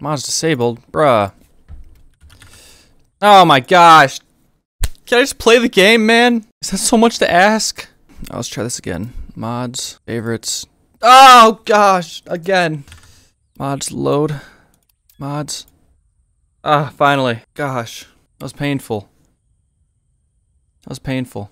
Mod's disabled. Bruh. Oh my gosh. Can I just play the game, man? Is that so much to ask? Oh, let's try this again. Mods, favorites. Oh gosh, again. Mods load. Mods. Ah, finally. Gosh, that was painful. That was painful.